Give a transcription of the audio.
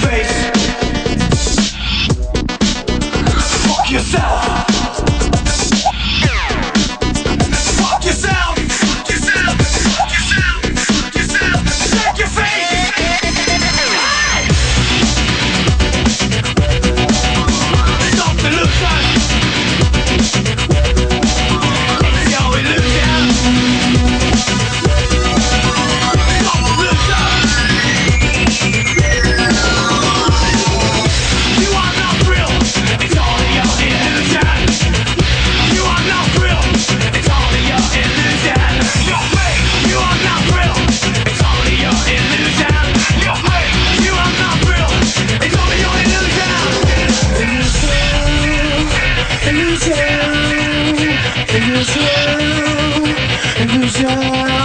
face. you, illusion.